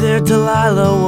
there, Delilah.